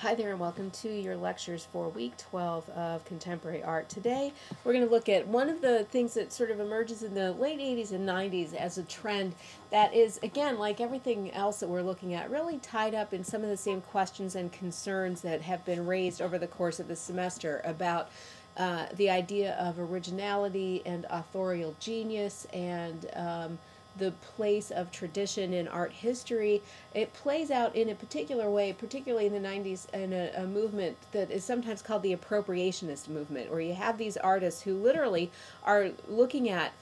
Hi there and welcome to your lectures for week 12 of contemporary art. Today we're going to look at one of the things that sort of emerges in the late 80s and 90s as a trend that is, again, like everything else that we're looking at, really tied up in some of the same questions and concerns that have been raised over the course of the semester about uh, the idea of originality and authorial genius and um, the place of tradition in art history. It plays out in a particular way, particularly in the 90s, in a, a, movement that is sometimes called the appropriationist movement, where you have these artists who literally are looking at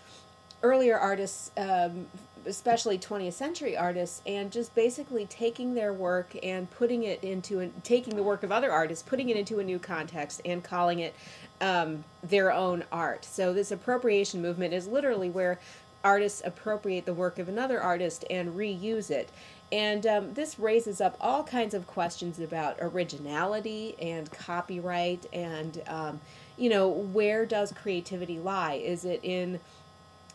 earlier artists, um, especially 20th century artists, and just basically taking their work and putting it into, a, taking the work of other artists, putting it into a new context and calling it um, their own art. So this appropriation movement is literally where artists appropriate the work of another artist and reuse it. And um, this raises up all kinds of questions about originality and copyright and, um, you know, where does creativity lie? Is it in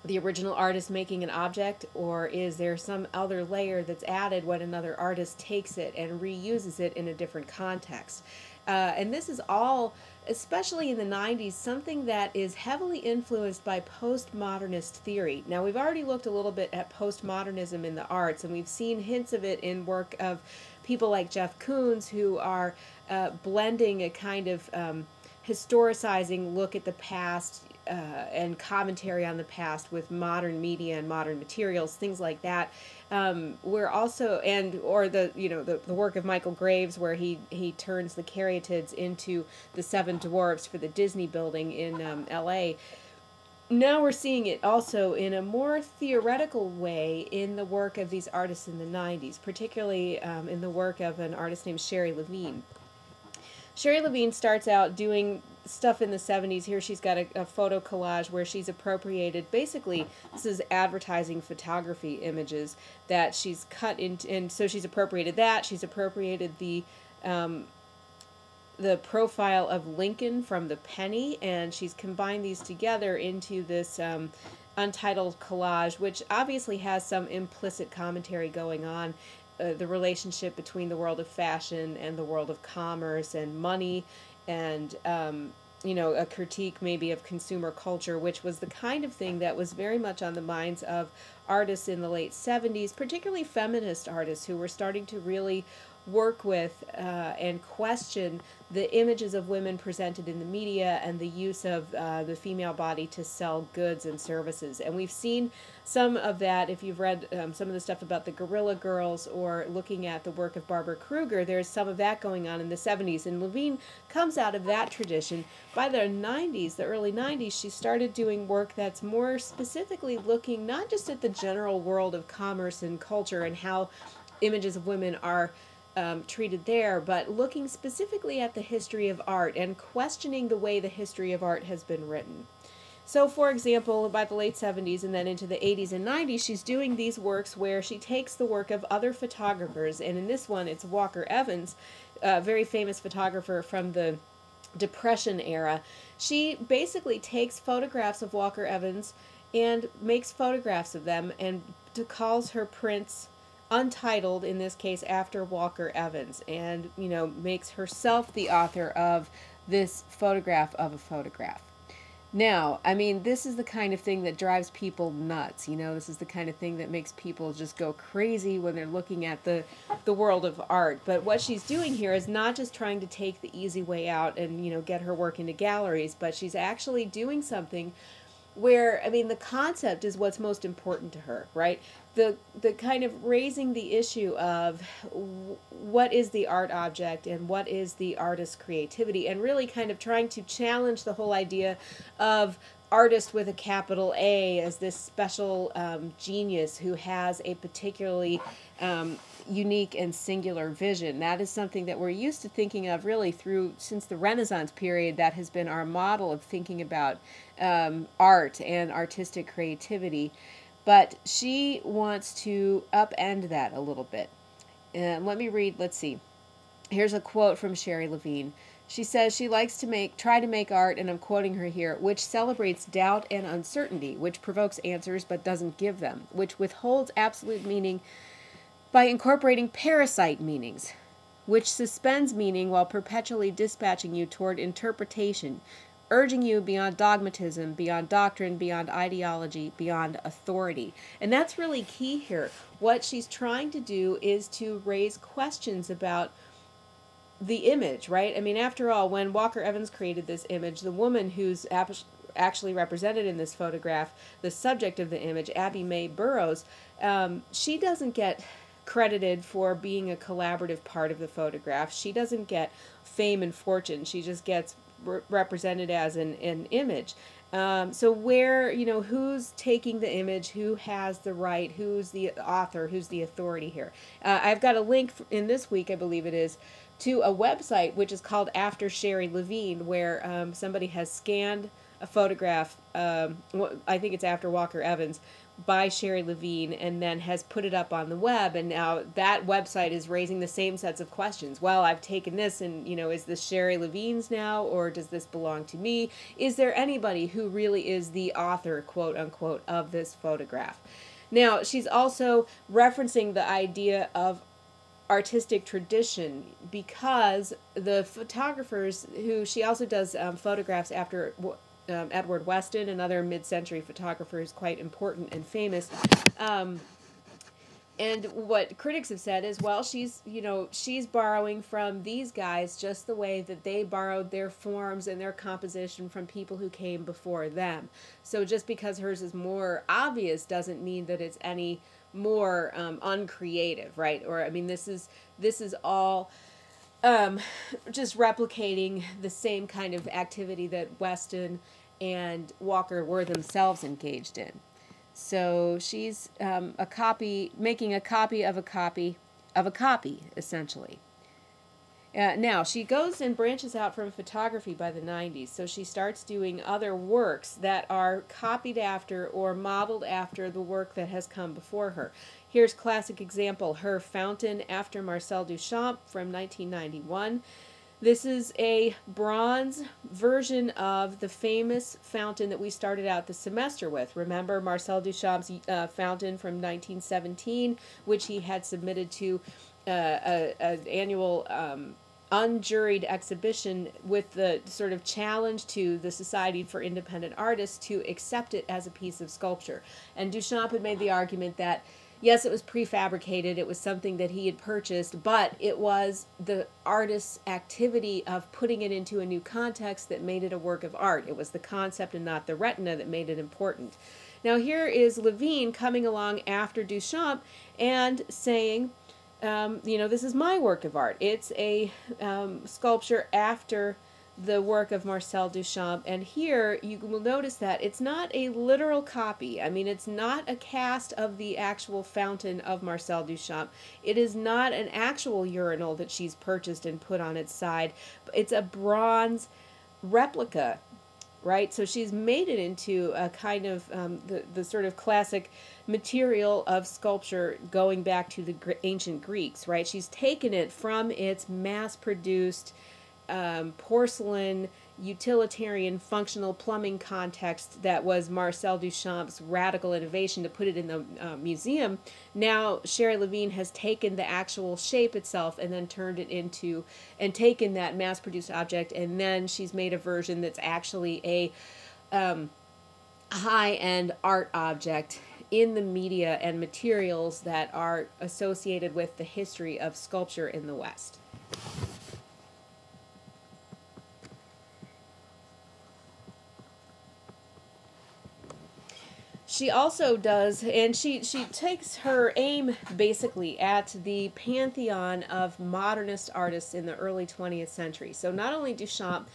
the original artist making an object, or is there some other layer that's added when another artist takes it and reuses it in a different context? Uh, and this is all especially in the 90s, something that is heavily influenced by postmodernist theory. Now, we've already looked a little bit at postmodernism in the arts, and we've seen hints of it in work of people like Jeff Koons, who are uh, blending a kind of um, historicizing look at the past uh, and commentary on the past with modern media and modern materials, things like that. Um, we're also and or the you know the, the work of Michael Graves where he he turns the caryatids into the seven dwarfs for the Disney building in um, L.A. Now we're seeing it also in a more theoretical way in the work of these artists in the 90s, particularly um, in the work of an artist named Sherrie Levine. Sherrie Levine starts out doing stuff in the 70s. Here she's got a, a, photo collage where she's appropriated, basically, this is advertising photography images that she's cut into, and so she's appropriated that. She's appropriated the, um, the profile of Lincoln from the penny, and she's combined these together into this um, untitled collage, which obviously has some implicit commentary going on. Uh, the relationship between the world of fashion and the world of commerce and money and um, you know a critique maybe of consumer culture which was the kind of thing that was very much on the minds of artists in the late 70s particularly feminist artists who were starting to really work with uh, and question the images of women presented in the media and the use of uh, the female body to sell goods and services. And we've seen some of that if you've read um, some of the stuff about the Guerrilla Girls or looking at the work of Barbara Kruger, there's some of that going on in the 70s. And Levine comes out of that tradition. By the 90s, the early 90s, she started doing work that's more specifically looking not just at the general world of commerce and culture and how images of women are um, treated there, but looking specifically at the history of art and questioning the way the history of art has been written. So, for example, by the late 70s and then into the 80s and 90s, she's doing these works where she takes the work of other photographers, and in this one, it's Walker Evans, a very famous photographer from the Depression era. She basically takes photographs of Walker Evans and makes photographs of them and calls her prints untitled in this case after Walker Evans and you know makes herself the author of this photograph of a photograph. Now, I mean, this is the kind of thing that drives people nuts. You know, this is the kind of thing that makes people just go crazy when they're looking at the the world of art. But what she's doing here is not just trying to take the easy way out and, you know, get her work into galleries, but she's actually doing something where I mean the concept is what's most important to her, right? The the kind of raising the issue of what is the art object and what is the artist's creativity, and really kind of trying to challenge the whole idea of artist with a capital A as this special um, genius who has a particularly um, unique and singular vision. That is something that we're used to thinking of really through since the Renaissance period. That has been our model of thinking about um, art and artistic creativity. But she wants to upend that a little bit. And let me read, let's see. Here's a quote from Sherrie Levine. She says she likes to make try to make art, and I'm quoting her here, which celebrates doubt and uncertainty, which provokes answers but doesn't give them, which withholds absolute meaning by incorporating parasite meanings. which suspends meaning while perpetually dispatching you toward interpretation, urging you beyond dogmatism, beyond doctrine, beyond ideology, beyond authority. And that's really key here. What she's trying to do is to raise questions about the image, right? I mean, after all, when Walker Evans created this image, the woman who's actually represented in this photograph, the subject of the image, Abby May Burroughs, um, she doesn't get credited for being a collaborative part of the photograph. She doesn't get fame and fortune. She just gets re represented as an, an image. Um, so where, you know, who's taking the image, who has the right, who's the author, who's the authority here. Uh, I've got a link in this week, I believe it is, to a website which is called After Sherrie Levine, where um, somebody has scanned a photograph, um, I think it's after Walker Evans, by Sherrie Levine and then has put it up on the web and now that website is raising the same sets of questions. Well, I've taken this and you know, is this Sherrie Levine's now or does this belong to me? Is there anybody who really is the author, quote unquote, of this photograph? Now, she's also referencing the idea of artistic tradition because the photographers who she also does um, photographs after um, Edward Weston, another mid-century photographer who's quite important and famous. Um, and what critics have said is, well, she's, you know, she's borrowing from these guys just the way that they borrowed their forms and their composition from people who came before them. So just because hers is more obvious doesn't mean that it's any more um, uncreative, right? Or I mean, this is this is all um, just replicating the same kind of activity that Weston and Walker were themselves engaged in. So she's um, a copy, making a copy of a copy of a copy, essentially. Uh, now, she goes and branches out from photography by the 90s, so she starts doing other works that are copied after or modeled after the work that has come before her. Here's classic example, her fountain after Marcel Duchamp from 1991. This is a bronze version of the famous fountain that we started out the semester with. Remember Marcel Duchamp's uh, fountain from 1917, which he had submitted to uh, an annual um, unjuried exhibition with the sort of challenge to the Society for Independent Artists to accept it as a piece of sculpture. And Duchamp had made the argument that yes, it was prefabricated, it was something that he had purchased, but it was the artist's activity of putting it into a new context that made it a work of art. It was the concept and not the retina that made it important. Now, here is Levine coming along after Duchamp and saying, um, you know, this is my work of art. It's a um, sculpture after the work of Marcel Duchamp. And here you will notice that it's not a literal copy. I mean, it's not a cast of the actual fountain of Marcel Duchamp. It is not an actual urinal that she's purchased and put on its side. It's a bronze replica, right? So she's made it into a kind of um, the, the sort of classic material of sculpture going back to the ancient Greeks, right? She's taken it from its mass-produced um, porcelain utilitarian functional plumbing context that was Marcel Duchamp's radical innovation to put it in the uh, museum, now Sherrie Levine has taken the actual shape itself and then turned it into, and taken that mass produced object, and then she's made a version that's actually a um, high end art object in the media and materials that are associated with the history of sculpture in the West. She also does, and she, she takes her aim basically at the pantheon of modernist artists in the early 20th century. So not only Duchamp,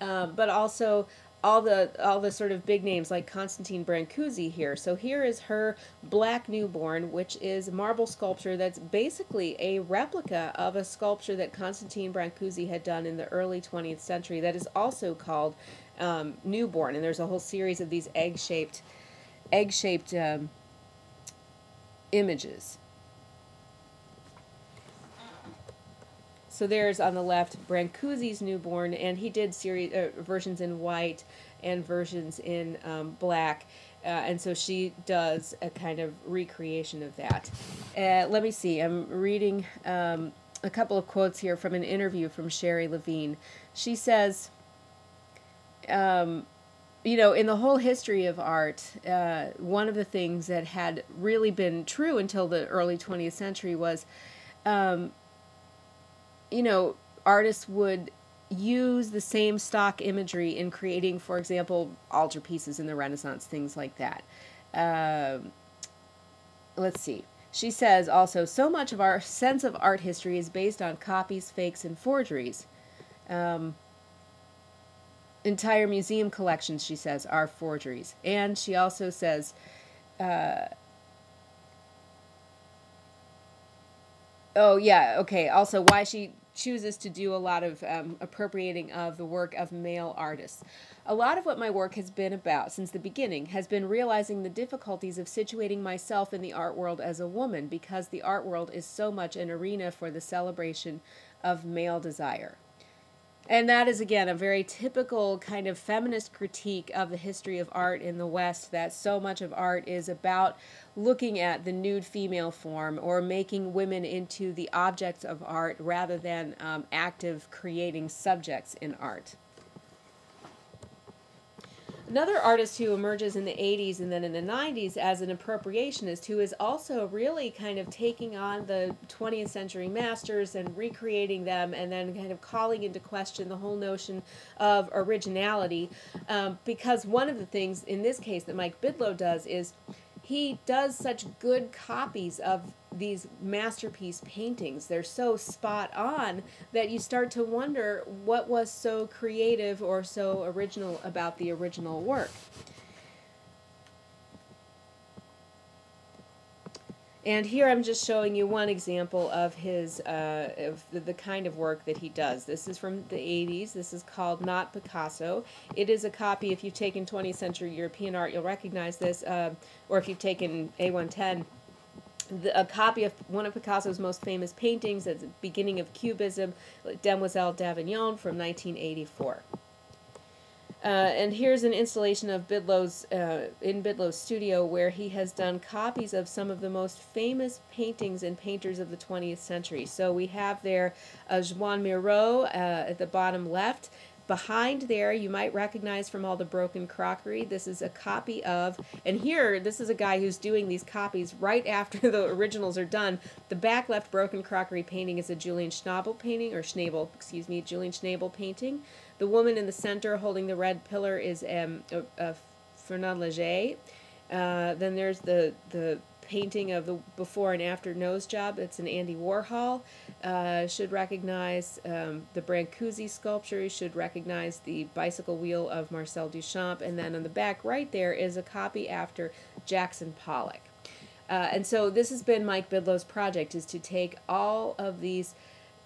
uh, but also all the all the sort of big names like Constantine Brancusi here. So here is her Black Newborn, which is marble sculpture that's basically a replica of a sculpture that Constantine Brancusi had done in the early 20th century that is also called um, Newborn. And there's a whole series of these egg-shaped egg-shaped um, images. So there's on the left Brancusi's newborn, and he did series uh, versions in white and versions in um, black. Uh, and so she does a kind of recreation of that. Uh, let me see. I'm reading um, a couple of quotes here from an interview from Sherrie Levine. She says, um, you know, in the whole history of art, uh, one of the things that had really been true until the early 20th century was, um, you know, artists would use the same stock imagery in creating, for example, altarpieces in the Renaissance, things like that. Um, let's see. She says also, so much of our sense of art history is based on copies, fakes, and forgeries. Um, entire museum collections, she says, are forgeries. And she also says, uh, oh, yeah, okay, also why she chooses to do a lot of um, appropriating of the work of male artists. A lot of what my work has been about since the beginning has been realizing the difficulties of situating myself in the art world as a woman because the art world is so much an arena for the celebration of male desire. And that is, again, a very typical kind of feminist critique of the history of art in the West that so much of art is about looking at the nude female form or making women into the objects of art rather than um, active creating subjects in art. Another artist who emerges in the 80s and then in the 90s as an appropriationist who is also really kind of taking on the 20th century masters and recreating them and then kind of calling into question the whole notion of originality. Um, because one of the things in this case that Mike Bidlo does is he does such good copies of these masterpiece paintings. They're so spot on that you start to wonder what was so creative or so original about the original work. And here I'm just showing you one example of his uh, of the, the, kind of work that he does. This is from the 80s. This is called Not Picasso. It is a copy. If you've taken 20th century European art, you'll recognize this. Uh, or if you've taken A110, the, a copy of one of Picasso's most famous paintings at the beginning of Cubism, Demoiselle d'Avignon from 1984. Uh, and here's an installation of Bidlo's uh, in Bidlo's studio where he has done copies of some of the most famous paintings and painters of the 20th century. So we have there uh, Joan Miro uh, at the bottom left. Behind there, you might recognize from all the broken crockery, this is a copy of, and here, this is a guy who's doing these copies right after the originals are done. The back left broken crockery painting is a Julian Schnabel painting, or Schnabel, excuse me, Julian Schnabel painting. The woman in the center holding the red pillar is um, a, Fernand Léger. Uh, then there's the, the painting of the before and after nose job. It's an Andy Warhol. Uh, should recognize um, the Brancusi sculpture. You should recognize the bicycle wheel of Marcel Duchamp. And then on the back right there is a copy after Jackson Pollock. Uh, and so this has been Mike Bidlo's project is to take all of these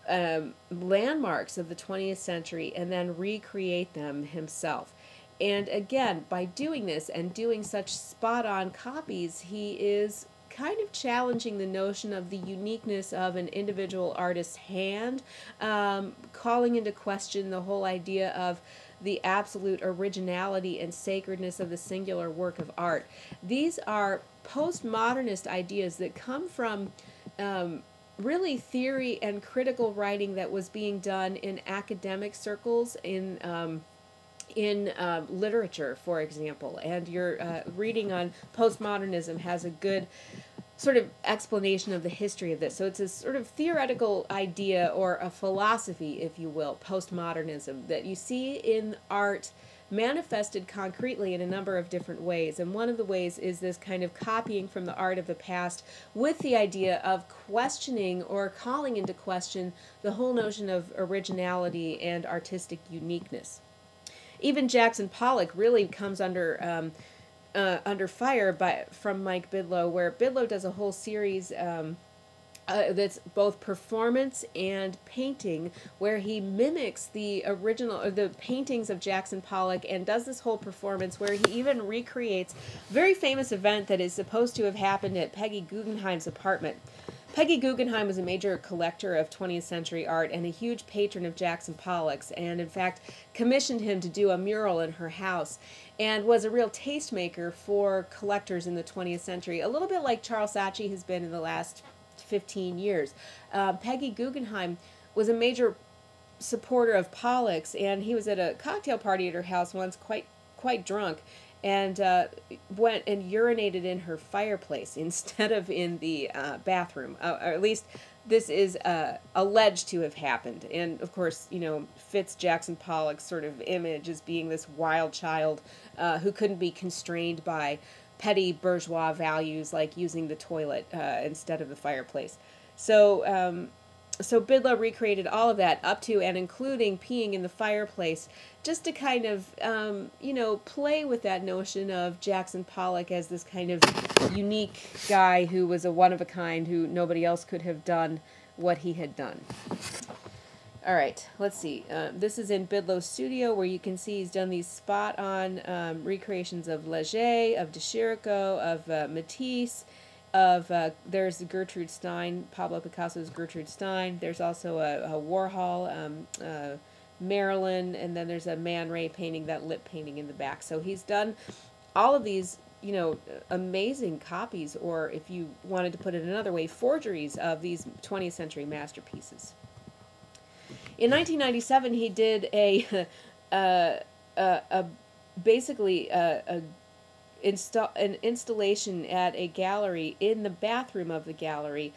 um, landmarks of the 20th century and then recreate them himself. And again, by doing this and doing such spot on copies, he is kind of challenging the notion of the uniqueness of an individual artist's hand, um, calling into question the whole idea of the absolute originality and sacredness of the singular work of art. These are postmodernist ideas that come from. Um, really theory and critical writing that was being done in academic circles in um, in uh, literature, for example, and your uh, reading on postmodernism has a good sort of explanation of the history of this. So it's a sort of theoretical idea or a philosophy, if you will, postmodernism that you see in art manifested concretely in a number of different ways. And one of the ways is this kind of copying from the art of the past with the idea of questioning or calling into question the whole notion of originality and artistic uniqueness even Jackson Pollock really comes under um, uh, under fire by from Mike Bidlo, where Bidlo does a whole series. Um, uh, that's both performance and painting, where he mimics the original or the paintings of Jackson Pollock and does this whole performance where he even recreates a very famous event that is supposed to have happened at Peggy Guggenheim's apartment. Peggy Guggenheim was a major collector of 20th century art and a huge patron of Jackson Pollock's, and in fact commissioned him to do a mural in her house, and was a real tastemaker for collectors in the 20th century, a little bit like Charles Saatchi has been in the last 15 years. Uh, Peggy Guggenheim was a major supporter of Pollock's, and he was at a cocktail party at her house once, quite quite drunk, and uh, went and urinated in her fireplace instead of in the uh, bathroom, uh, or at least this is uh, alleged to have happened. And of course, you know, fits Jackson Pollock's sort of image as being this wild child uh, who couldn't be constrained by petty bourgeois values like using the toilet uh, instead of the fireplace. So, um, so Bidlo recreated all of that up to and including peeing in the fireplace just to kind of um, you know play with that notion of Jackson Pollock as this kind of unique guy who was a one of a kind who nobody else could have done what he had done. All right, let's see. Uh, this is in Bidlo's studio where you can see he's done these spot on um, recreations of Leger, of De Chirico, of uh, Matisse of uh, there's Gertrude Stein, Pablo Picasso's Gertrude Stein. There's also a, a Warhol, um, uh, Marilyn, and then there's a Man Ray painting, that lip painting in the back. So he's done all of these, you know, amazing copies, or if you wanted to put it another way, forgeries of these 20th century masterpieces. In 1997, he did a, a, a, uh, uh, a basically uh, a, a install an installation at a gallery in the bathroom of the gallery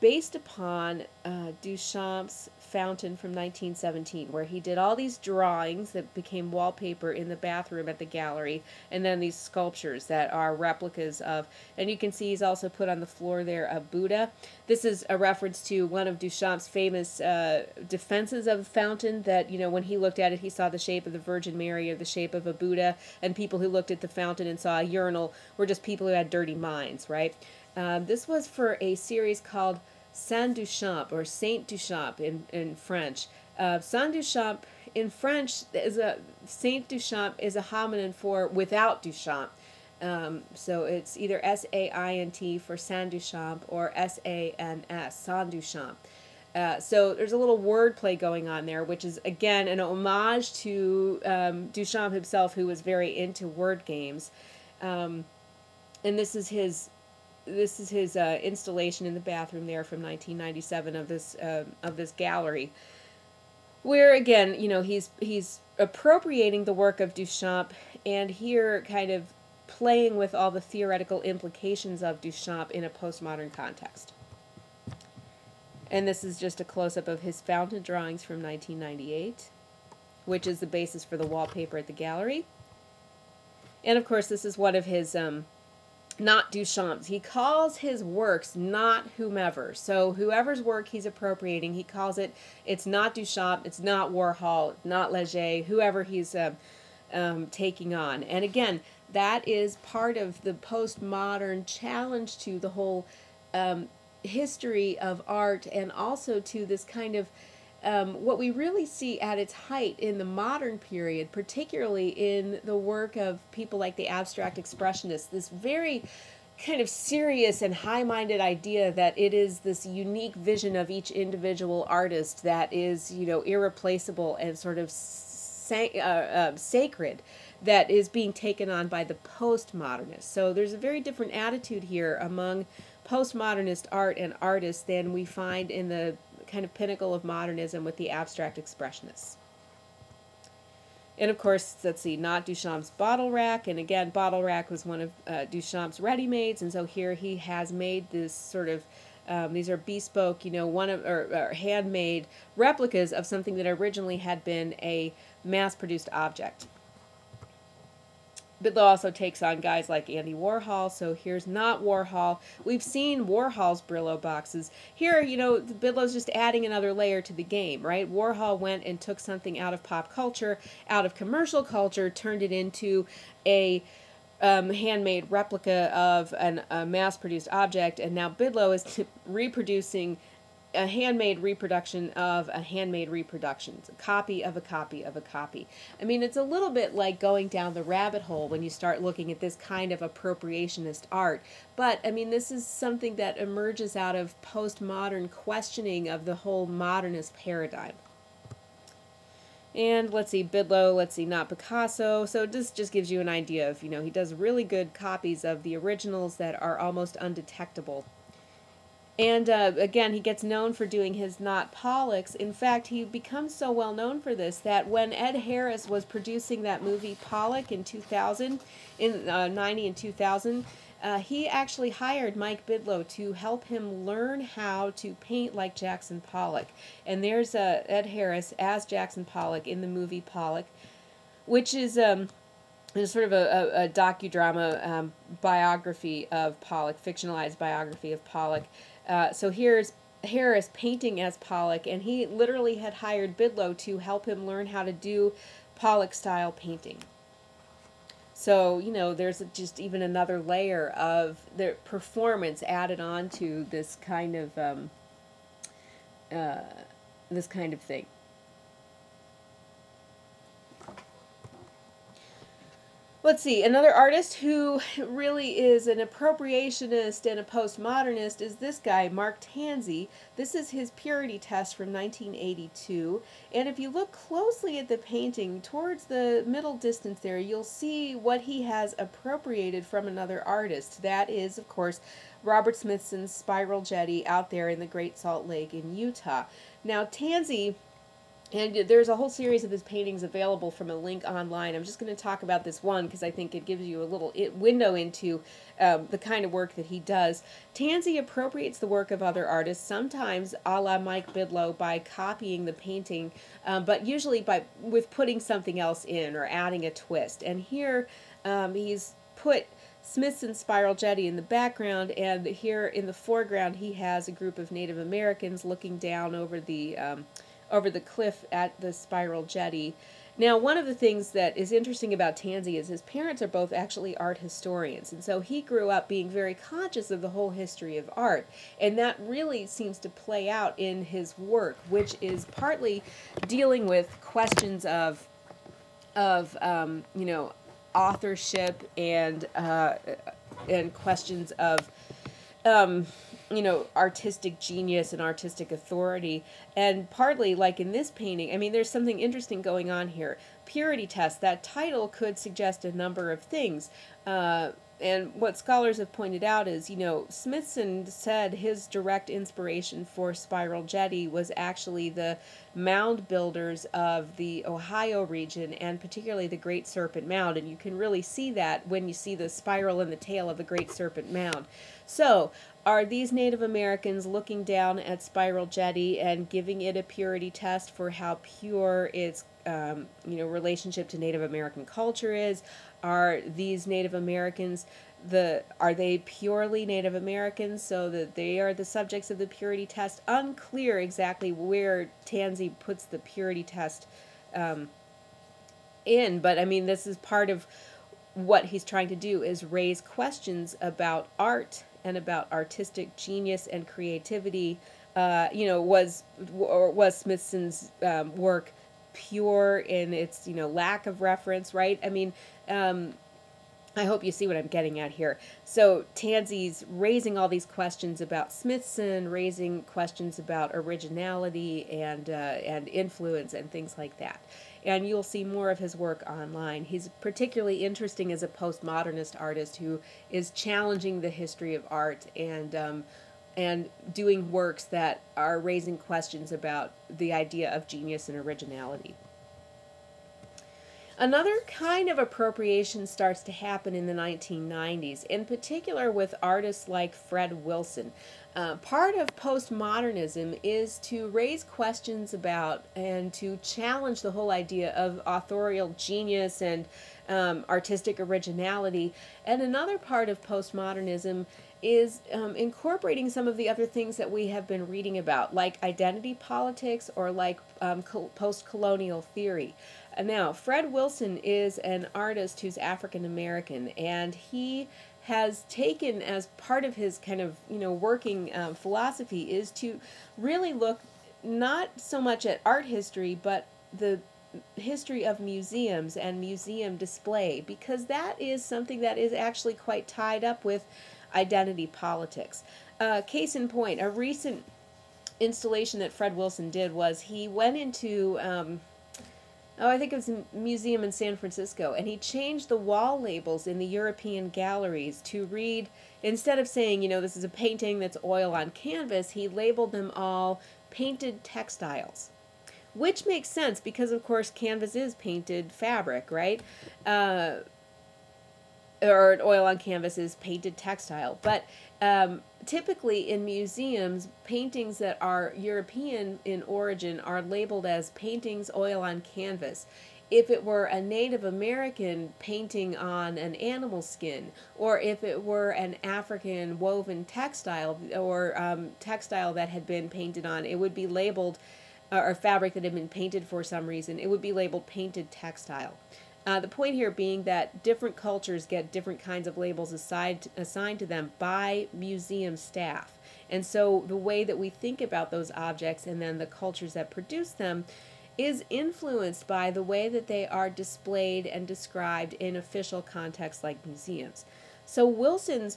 based upon uh, Duchamp's fountain from 1917, where he did all these drawings that became wallpaper in the bathroom at the gallery, and then these sculptures that are replicas of. And you can see he's also put on the floor there a Buddha. This is a reference to one of Duchamp's famous uh, defenses of the fountain. That you know, when he looked at it, he saw the shape of the Virgin Mary or the shape of a Buddha, and people who looked at the fountain and saw a urinal were just people who had dirty minds, right? Um, this was for a series called Saint Duchamp or Saint Duchamp in, in French. Uh, Saint Duchamp in French is a Saint Duchamp is a homonym for without Duchamp. Um, so it's either S A I N T for Saint Duchamp or S A N S, Saint Duchamp. Uh, so there's a little wordplay going on there, which is again an homage to um, Duchamp himself, who was very into word games. Um, and this is his this is his uh, installation in the bathroom there from 1997 of this uh, of this gallery, where again, you know, he's he's appropriating the work of Duchamp and here kind of playing with all the theoretical implications of Duchamp in a postmodern context. And this is just a close up of his fountain drawings from 1998, which is the basis for the wallpaper at the gallery. And of course, this is one of his um, not Duchamp's. He calls his works not whomever. So whoever's work he's appropriating, he calls it. It's not Duchamp. It's not Warhol. Not Leger. Whoever he's uh, um, taking on. And again, that is part of the postmodern challenge to the whole um, history of art, and also to this kind of um, what we really see at its height in the modern period, particularly in the work of people like the abstract expressionists, this very kind of serious and high minded idea that it is this unique vision of each individual artist that is, you know, irreplaceable and sort of sa- uh, uh, sacred that is being taken on by the postmodernists. So there's a very different attitude here among postmodernist art and artists than we find in the kind of pinnacle of modernism with the abstract expressionists. And of course, let's see, not Duchamp's bottle rack. And again, bottle rack was one of uh, Duchamp's ready-mades. And so here he has made this sort of, um, these are bespoke, you know, one of, or, or handmade replicas of something that originally had been a mass-produced object. Bidlo also takes on guys like Andy Warhol, so here's not Warhol. We've seen Warhol's Brillo boxes. Here, you know, Bidlo's just adding another layer to the game, right? Warhol went and took something out of pop culture, out of commercial culture, turned it into a um, handmade replica of an, a mass-produced object, and now Bidlo is reproducing a handmade reproduction of a handmade reproduction. It's a copy of a copy of a copy. I mean, it's a little bit like going down the rabbit hole when you start looking at this kind of appropriationist art. But, I mean, this is something that emerges out of postmodern questioning of the whole modernist paradigm. And let's see, Bidlo, let's see, not Picasso. So this just gives you an idea of, you know, he does really good copies of the originals that are almost undetectable And uh, again, he gets known for doing his not Pollocks. In fact, he becomes so well known for this that when Ed Harris was producing that movie Pollock in 2000, in uh, 90 and 2000, uh, he actually hired Mike Bidlo to help him learn how to paint like Jackson Pollock. And there's uh, Ed Harris as Jackson Pollock in the movie Pollock, which is um, sort of a, a, a docudrama um, biography of Pollock, fictionalized biography of Pollock. Uh, so here's Harris painting as Pollock, and he literally had hired Bidlo to help him learn how to do Pollock style painting. So, you know, there's just even another layer of the performance added on to this kind of um, uh, this kind of thing. Let's see, another artist who really is an appropriationist and a postmodernist is this guy, Mark Tansey. This is his purity test from 1982. And if you look closely at the painting, towards the middle distance there, you'll see what he has appropriated from another artist. That is, of course, Robert Smithson's Spiral Jetty out there in the Great Salt Lake in Utah. Now, Tansey and there's a whole series of his paintings available from a link online. I'm just going to talk about this one because I think it gives you a little window into um, the kind of work that he does. Tansey appropriates the work of other artists, sometimes a la Mike Bidlo by copying the painting, um, but usually by with putting something else in or adding a twist. And here um, he's put Smithson's Spiral Jetty in the background, and here in the foreground he has a group of Native Americans looking down over the um, over the cliff at the spiral jetty. Now, one of the things that is interesting about Tansey is his parents are both actually art historians, and so he grew up being very conscious of the whole history of art, and that really seems to play out in his work, which is partly dealing with questions of, of um, you know, authorship and uh, and questions of um, you know, artistic genius and artistic authority. And partly, like in this painting, I mean, there's something interesting going on here. Purity test, that title could suggest a number of things. Uh, and what scholars have pointed out is, you know, Smithson said his direct inspiration for Spiral Jetty was actually the mound builders of the Ohio region and particularly the Great Serpent Mound. And you can really see that when you see the spiral in the tail of the Great Serpent Mound. So, are these Native Americans looking down at Spiral Jetty and giving it a purity test for how pure its um, you know relationship to Native American culture is? Are these Native Americans the are they purely Native Americans so that they are the subjects of the purity test? Unclear exactly where Tansey puts the purity test um, in, but I mean this is part of what he's trying to do is raise questions about art and about artistic genius and creativity. Uh, you know, was or was Smithson's um, work pure in its you know lack of reference? Right? I mean. Um, I hope you see what I'm getting at here. So Tansey's raising all these questions about Smithson, raising questions about originality and uh, and influence and things like that and you'll see more of his work online. He's particularly interesting as a postmodernist artist who is challenging the history of art and um, and doing works that are raising questions about the idea of genius and originality. Another kind of appropriation starts to happen in the 1990s, in particular with artists like Fred Wilson. Uh, part of postmodernism is to raise questions about and to challenge the whole idea of authorial genius and um, artistic originality. And another part of postmodernism is um, incorporating some of the other things that we have been reading about, like identity politics or like um, post colonial theory. Now, Fred Wilson is an artist who's African American, and he has taken as part of his kind of you know working um, philosophy is to really look not so much at art history but the history of museums and museum display because that is something that is actually quite tied up with identity politics. Uh, case in point, a recent installation that Fred Wilson did was he went into um, oh, I think it was a museum in San Francisco, and he changed the wall labels in the European galleries to read, instead of saying, you know, this is a painting that's oil on canvas, he labeled them all painted textiles. Which makes sense because, of course, canvas is painted fabric, right? Uh, or oil on canvas is painted textile. But um, typically in museums, paintings that are European in origin are labeled as paintings oil on canvas. If it were a Native American painting on an animal skin, or if it were an African woven textile or um, textile that had been painted on, it would be labeled, uh, or fabric that had been painted for some reason, it would be labeled painted textile. Uh, the point here being that different cultures get different kinds of labels assigned, assigned to them by museum staff. And so the way that we think about those objects and then the cultures that produce them is influenced by the way that they are displayed and described in official contexts like museums. So Wilson's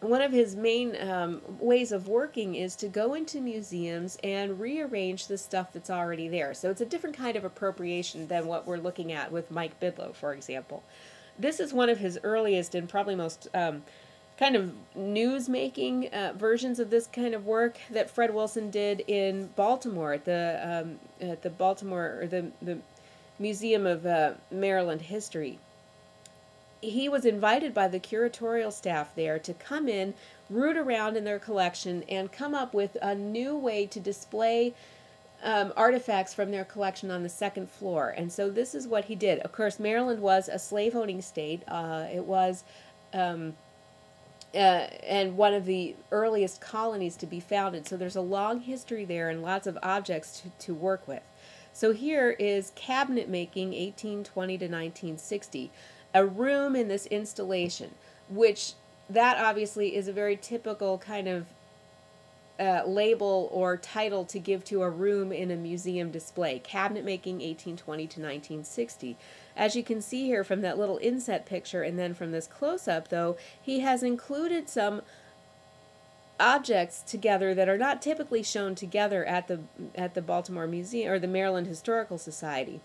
one of his main um, ways of working is to go into museums and rearrange the stuff that's already there. So it's a different kind of appropriation than what we're looking at with Mike Bidlo, for example. This is one of his earliest and probably most um, kind of news-making uh, versions of this kind of work that Fred Wilson did in Baltimore at the um, at the Baltimore or the the Museum of uh, Maryland History he was invited by the curatorial staff there to come in, root around in their collection, and come up with a new way to display um, artifacts from their collection on the second floor. And so this is what he did. Of course, Maryland was a slave owning state. Uh, it was. Um, uh, and one of the earliest colonies to be founded. So there's a long history there and lots of objects to, to work with. So here is cabinet making 1820 to 1960 a room in this installation, which that obviously is a very typical kind of uh, label or title to give to a room in a museum display. Cabinet making 1820 to 1960. As you can see here from that little inset picture and then from this close-up though, he has included some objects together that are not typically shown together at the at the Baltimore Museum or the Maryland Historical Society.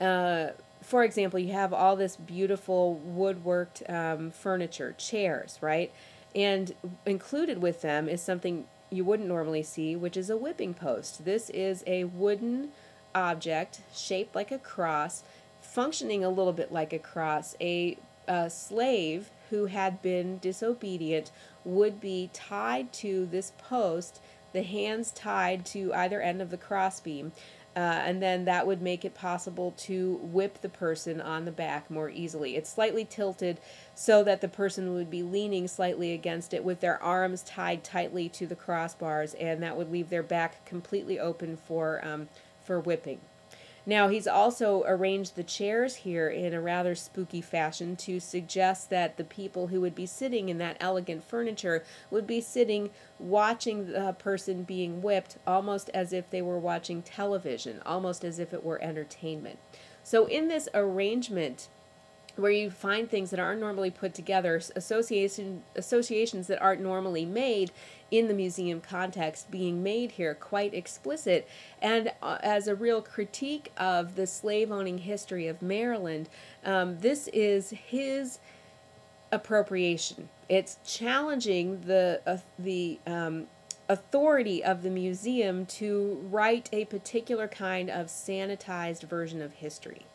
Uh, for example, you have all this beautiful woodworked um, furniture, chairs, right? And included with them is something you wouldn't normally see, which is a whipping post. This is a wooden object shaped like a cross, functioning a little bit like a cross. A, a slave who had been disobedient would be tied to this post, the hands tied to either end of the crossbeam, uh, and then that would make it possible to whip the person on the back more easily. It's slightly tilted so that the person would be leaning slightly against it with their arms tied tightly to the crossbars, and that would leave their back completely open for um, for whipping. Now he's also arranged the chairs here in a rather spooky fashion to suggest that the people who would be sitting in that elegant furniture would be sitting watching the person being whipped almost as if they were watching television, almost as if it were entertainment. So in this arrangement, where you find things that aren't normally put together, association, associations that aren't normally made in the museum context being made here quite explicit. And uh, as a real critique of the slave owning history of Maryland, um, this is his appropriation. It's challenging the, uh, the um, authority of the museum to write a particular kind of sanitized version of history.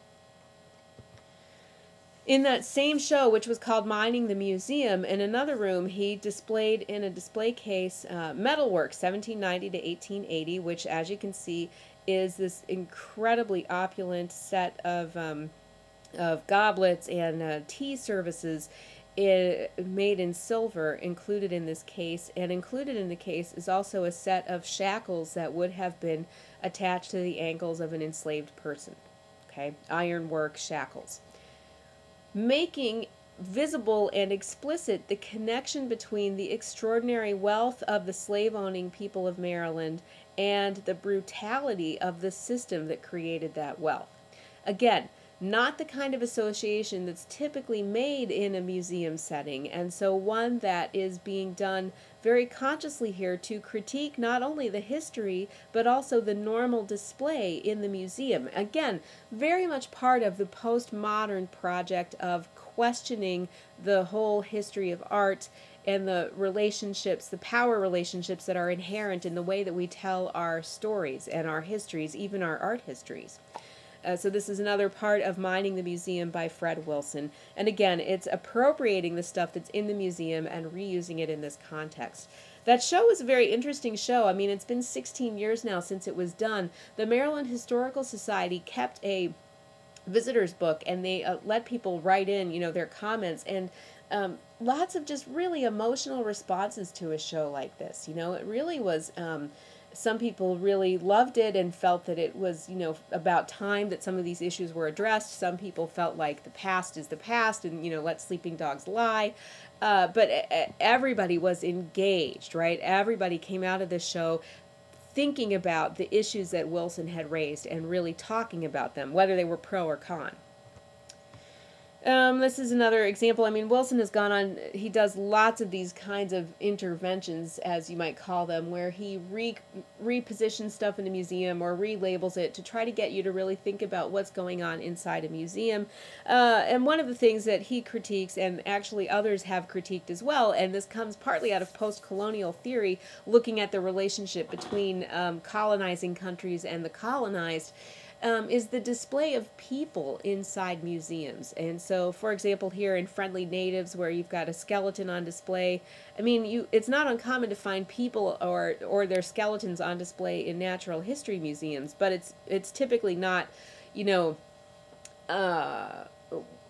In that same show, which was called Mining the Museum, in another room, he displayed in a display case uh, metalwork 1790 to 1880, which, as you can see, is this incredibly opulent set of, um, of goblets and uh, tea services it, made in silver included in this case. And included in the case is also a set of shackles that would have been attached to the ankles of an enslaved person. Okay, ironwork shackles making visible and explicit the connection between the extraordinary wealth of the slave owning people of Maryland and the brutality of the system that created that wealth. Again, not the kind of association that's typically made in a museum setting, and so one that is being done very consciously here to critique not only the history but also the normal display in the museum. Again, very much part of the postmodern project of questioning the whole history of art and the relationships, the power relationships that are inherent in the way that we tell our stories and our histories, even our art histories. Uh, so this is another part of Mining the Museum by Fred Wilson. And again, it's appropriating the stuff that's in the museum and reusing it in this context. That show was a very interesting show. I mean, it's been 16 years now since it was done. The Maryland Historical Society kept a visitors book and they uh, let people write in, you know, their comments and um, lots of just really emotional responses to a show like this. You know, it really was um, some people really loved it and felt that it was, you know, about time that some of these issues were addressed. Some people felt like the past is the past and, you know, let sleeping dogs lie. Uh, but everybody was engaged, right? Everybody came out of this show thinking about the issues that Wilson had raised and really talking about them, whether they were pro or con. Um, this is another example. I mean, Wilson has gone on, he does lots of these kinds of interventions, as you might call them, where he re, repositions stuff in the museum or relabels it to try to get you to really think about what's going on inside a museum. Uh, and one of the things that he critiques, and actually others have critiqued as well, and this comes partly out of post colonial theory, looking at the relationship between um, colonizing countries and the colonized um, is the display of people inside museums. And so, for example, here in Friendly Natives, where you've got a skeleton on display, I mean, you it's not uncommon to find people or or their skeletons on display in natural history museums, but it's it's typically not, you know. Uh,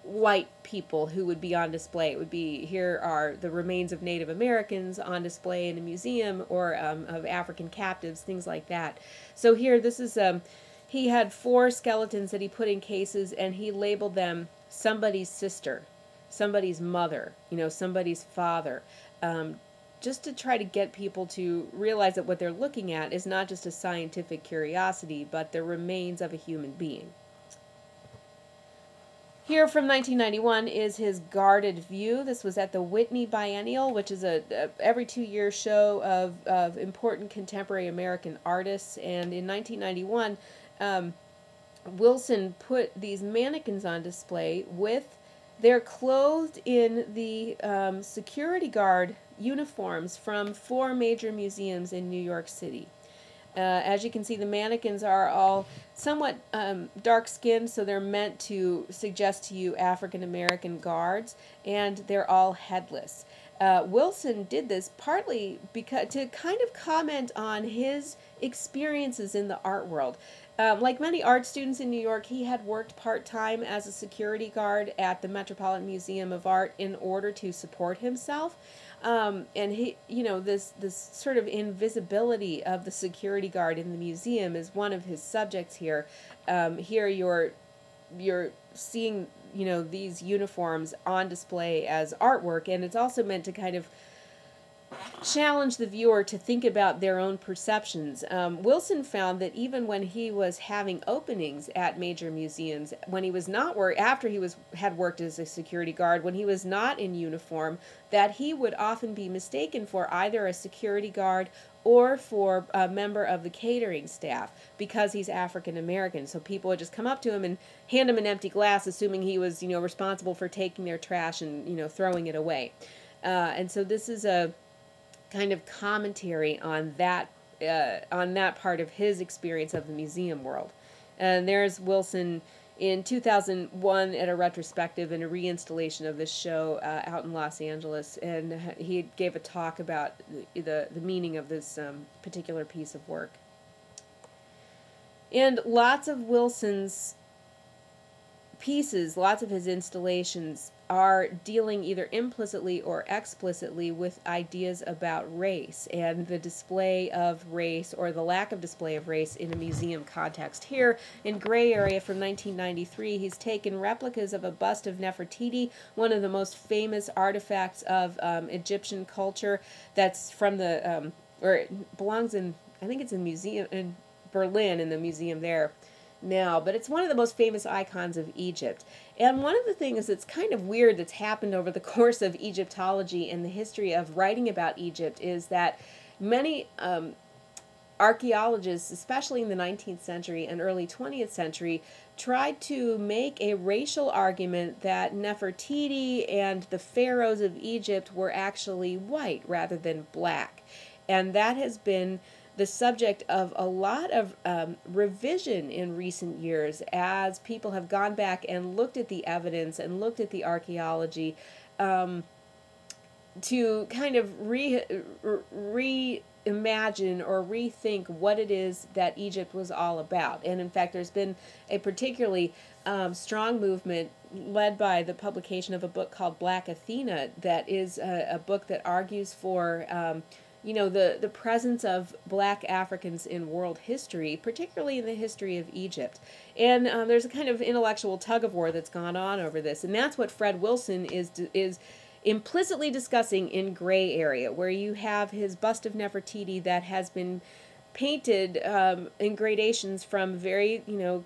white people who would be on display. It would be here are the remains of Native Americans on display in a museum or um, of African captives, things like that. So here, this is um, he had four skeletons that he put in cases and he labeled them somebody's sister, somebody's mother, you know, somebody's father. Um, just to try to get people to realize that what they're looking at is not just a scientific curiosity, but the remains of a human being. Here from 1991 is his guarded view. This was at the Whitney Biennial, which is a, a every two year show of, of important contemporary American artists. And in 1991, um, Wilson put these mannequins on display with they're clothed in the um, security guard uniforms from four major museums in New York City. Uh, as you can see, the mannequins are all somewhat um, dark skinned, so they're meant to suggest to you African American guards, and they're all headless. Uh, Wilson did this partly because to kind of comment on his experiences in the art world. Um, like many art students in New York, he had worked part time as a security guard at the Metropolitan Museum of Art in order to support himself. Um, and he, you know, this this sort of invisibility of the security guard in the museum is one of his subjects here. Um, here, you're you're seeing, you know, these uniforms on display as artwork, and it's also meant to kind of challenge the viewer to think about their own perceptions. Um, Wilson found that even when he was having openings at major museums, when he was not work after he was had worked as a security guard, when he was not in uniform, that he would often be mistaken for either a security guard or for a member of the catering staff because he's African American. So people would just come up to him and hand him an empty glass, assuming he was, you know, responsible for taking their trash and you know throwing it away. Uh, and so this is a kind of commentary on that uh, on that part of his experience of the museum world. And there's Wilson in 2001 at a retrospective and a reinstallation of this show uh, out in Los Angeles, and he gave a talk about the the, the meaning of this um, particular piece of work. And lots of Wilson's pieces, lots of his installations are dealing either implicitly or explicitly with ideas about race and the display of race or the lack of display of race in a museum context. Here in Gray Area from 1993, he's taken replicas of a bust of Nefertiti, one of the most famous artifacts of um, Egyptian culture that's from the, um, or it belongs in, I think it's in museum, in Berlin, in the museum there. now, but it's one of the most famous icons of Egypt. And one of the things that's kind of weird that's happened over the course of Egyptology and the history of writing about Egypt is that many um, archaeologists, especially in the 19th century and early 20th century, tried to make a racial argument that Nefertiti and the pharaohs of Egypt were actually white rather than black. And that has been the subject of a lot of um, revision in recent years as people have gone back and looked at the evidence and looked at the archaeology um, to kind of re, re imagine or rethink what it is that Egypt was all about. And in fact, there's been a particularly um, strong movement led by the publication of a book called Black Athena, that is a, a book that argues for. Um, you know the the presence of black Africans in world history, particularly in the history of Egypt, and um, there's a kind of intellectual tug of war that's gone on over this, and that's what Fred Wilson is is implicitly discussing in Gray Area, where you have his bust of Nefertiti that has been painted um, in gradations from very, you know,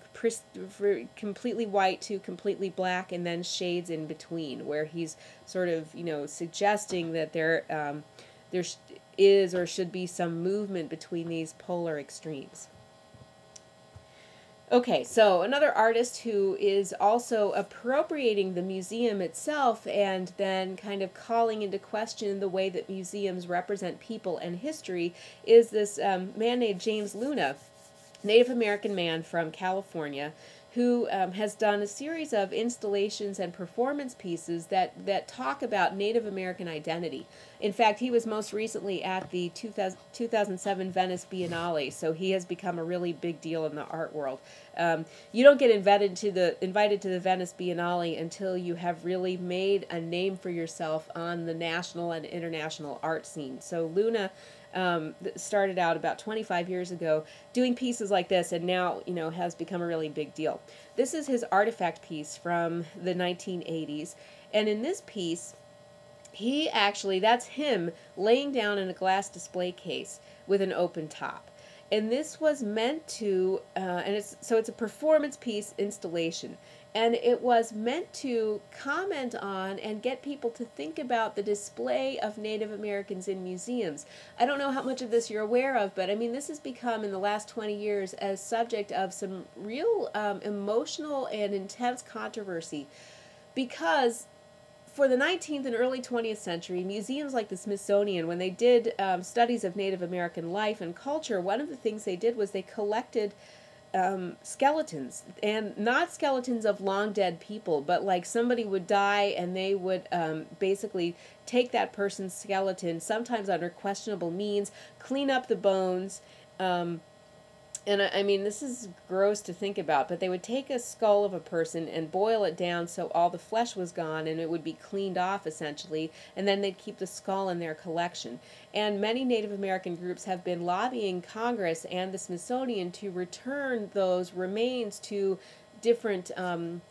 completely white to completely black, and then shades in between, where he's sort of, you know, suggesting that there um, there is or should be some movement between these polar extremes. Okay, so another artist who is also appropriating the museum itself and then kind of calling into question the way that museums represent people and history is this um, man named James Luna, Native American man from California who um, has done a series of installations and performance pieces that, that talk about Native American identity. In fact, he was most recently at the 2000, 2007 Venice Biennale, so he has become a really big deal in the art world. Um, you don't get invited to the invited to the Venice Biennale until you have really made a name for yourself on the national and international art scene. So Luna um, started out about 25 years ago doing pieces like this and now you know has become a really big deal. This is his artifact piece from the 1980s and in this piece he actually that's him laying down in a glass display case with an open top. And this was meant to uh, and it's so it's a performance piece installation and it was meant to comment on and get people to think about the display of Native Americans in museums. I don't know how much of this you're aware of, but I mean, this has become in the last 20 years a subject of some real um, emotional and intense controversy because for the 19th and early 20th century, museums like the Smithsonian, when they did um, studies of Native American life and culture, one of the things they did was they collected um, skeletons and not skeletons of long dead people, but like somebody would die and they would um, basically take that person's skeleton, sometimes under questionable means, clean up the bones. Um, and I, mean, this is gross to think about, but they would take a skull of a person and boil it down so all the flesh was gone and it would be cleaned off essentially, and then they'd keep the skull in their collection. And many Native American groups have been lobbying Congress and the Smithsonian to return those remains to different, um,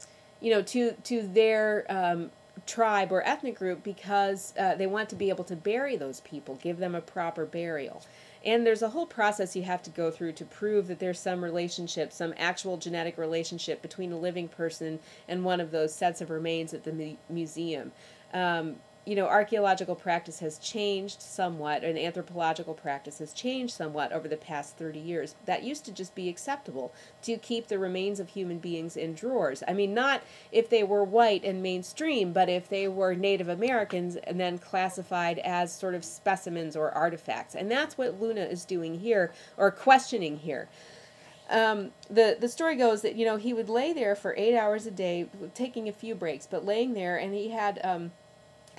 you know, to to their um, tribe or ethnic group because uh, they want to be able to bury those people, give them a proper burial. And there's a whole process you have to go through to prove that there's some relationship, some actual genetic relationship between a living person and one of those sets of remains at the mu museum. Um, you know, archaeological practice has changed somewhat, and anthropological practice has changed somewhat over the past 30 years. That used to just be acceptable to keep the remains of human beings in drawers. I mean, not if they were white and mainstream, but if they were Native Americans and then classified as sort of specimens or artifacts. And that's what Luna is doing here, or questioning here. Um, the the story goes that you know he would lay there for eight hours a day, taking a few breaks, but laying there, and he had um,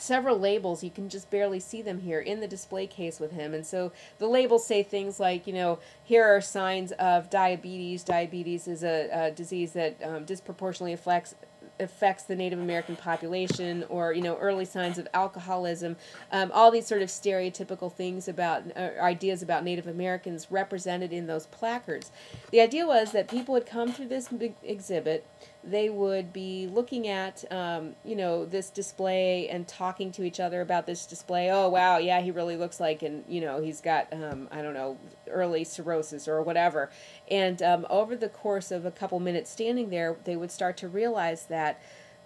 several labels you can just barely see them here in the display case with him and so the labels say things like you know here are signs of diabetes diabetes is a, a disease that um, disproportionately affects affects the Native American population, or you know, early signs of alcoholism. Um, all these sort of stereotypical things about uh, ideas about Native Americans represented in those placards. The idea was that people would come through this exhibit they would be looking at um, you know this display and talking to each other about this display. Oh wow yeah he really looks like and you know he's got um, i don't know early cirrhosis or whatever. And um, over the course of a couple minutes standing there they would start to realize that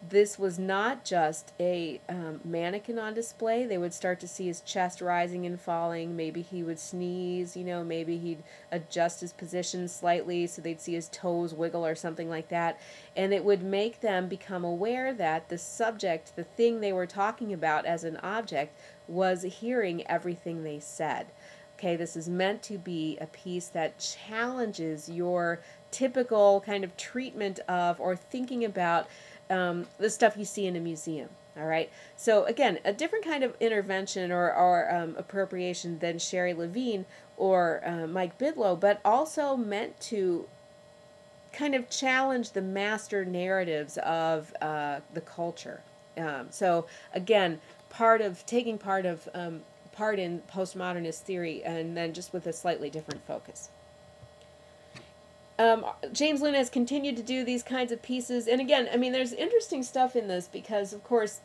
this was not just a um, mannequin on display. They would start to see his chest rising and falling. Maybe he would sneeze, you know, maybe he'd adjust his position slightly so they'd see his toes wiggle or something like that. And it would make them become aware that the subject, the thing they were talking about as an object, was hearing everything they said. Okay, this is meant to be a piece that challenges your typical kind of treatment of or thinking about um, the stuff you see in a museum. All right. So again, a different kind of intervention or, or um, appropriation than Sherrie Levine or uh, Mike Bidlo, but also meant to kind of challenge the master narratives of uh, the culture. Um, so again, part of taking part of um, part in postmodernist theory, and then just with a slightly different focus. Um, James Luna has continued to do these kinds of pieces, and again, I mean, there's interesting stuff in this because, of course,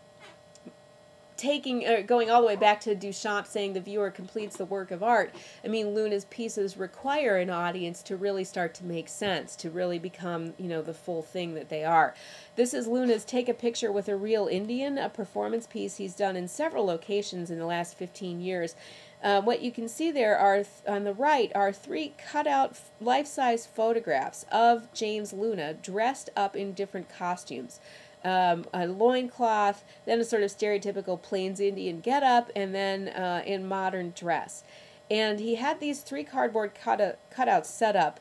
taking uh, going all the way back to Duchamp saying the viewer completes the work of art. I mean, Luna's pieces require an audience to really start to make sense, to really become, you know, the full thing that they are. This is Luna's Take a Picture with a Real Indian, a performance piece he's done in several locations in the last 15 years. Uh, what you can see there are on the right are three cutout life-size photographs of James Luna dressed up in different costumes. Um, a loincloth, then a sort of stereotypical Plains Indian getup, and then uh, in modern dress. And he had these three cardboard cut cutouts set up,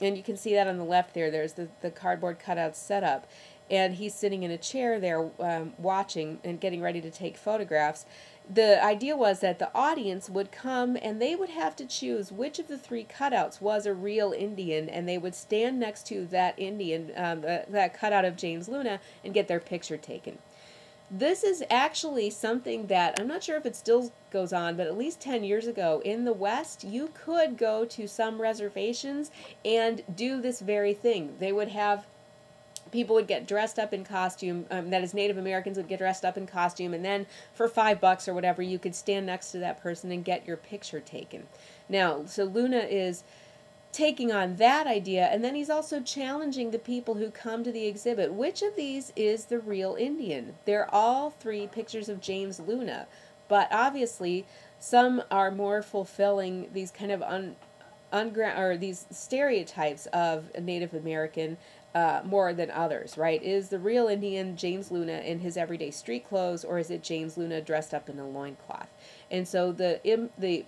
and you can see that on the left there. There's the, the cardboard cutouts set up. And he's sitting in a chair there um, watching and getting ready to take photographs the idea was that the audience would come and they would have to choose which of the three cutouts was a real Indian, and they would stand next to that Indian, um, uh, that cutout of James Luna, and get their picture taken. This is actually something that I'm not sure if it still goes on, but at least 10 years ago in the West, you could go to some reservations and do this very thing. They would have people would get dressed up in costume um, that is native americans would get dressed up in costume and then for five bucks or whatever you could stand next to that person and get your picture taken. Now so luna is taking on that idea and then he's also challenging the people who come to the exhibit. Which of these is the real indian? They're all three pictures of james luna but obviously some are more fulfilling these kind of un unground or these stereotypes of a Native American uh, more than others, right? Is the real Indian James Luna in his everyday street clothes, or is it James Luna dressed up in a loincloth? And so the Im, the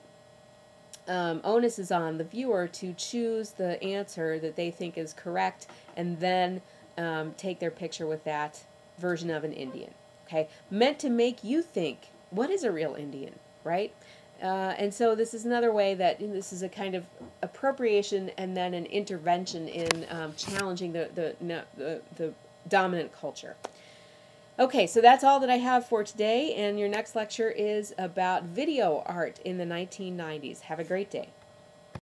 um, onus is on the viewer to choose the answer that they think is correct, and then um, take their picture with that version of an Indian. Okay, meant to make you think, what is a real Indian, right? Uh, and so this is another way that this is a kind of appropriation and then an intervention in um, challenging the, the, the, the dominant culture. Okay, so that's all that I have for today, and your next lecture is about video art in the 1990s. Have a great day.